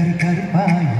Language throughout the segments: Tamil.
Kar kar paaya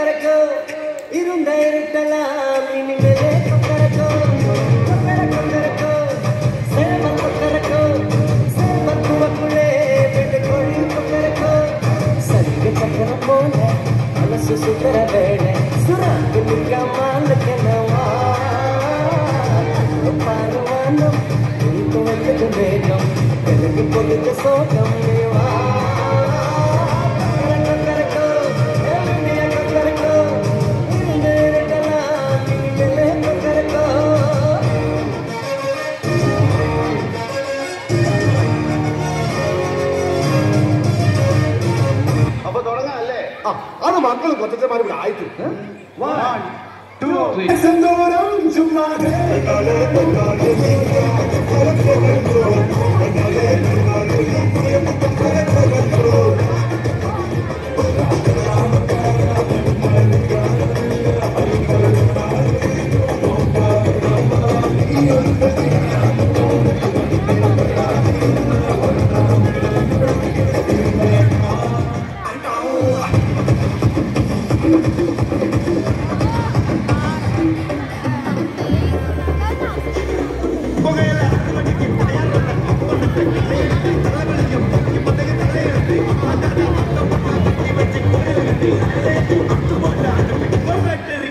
வேண்டிய இருந்த இருக்கலாம் இனிமேலே கொக்கரக்கோ கொக்கர கொக்கரக்கோ சேவ கொக்கரக்கோ சேவ குவக்குள்ளே வெட்டு கோழி கொக்கரக்கோ சரிக்கு சக்கரம் போல மனசு சுத்தர வேலை. சுராக்கு நிற்காமலுக்கெனவா பாருவானம் உனக்கு வந்தது வேகம் எனக்கு பொழுது சோகம் வா. ಅದು ಮಕ್ಕಳು ಗೊತ್ತತೆ ಮಾಡಿ ಬಿಡ ಆಯ್ತು ಒನ್ ಟೂ ಸಂದೋರಂ ಸುಮ್ಮನೆ ಬಂದಾಳೆ ಬಂದಾಳೆ ಬಂದಾಳೆ ಬಂದಾಳೆ ಬಂದಾಳೆ What factory?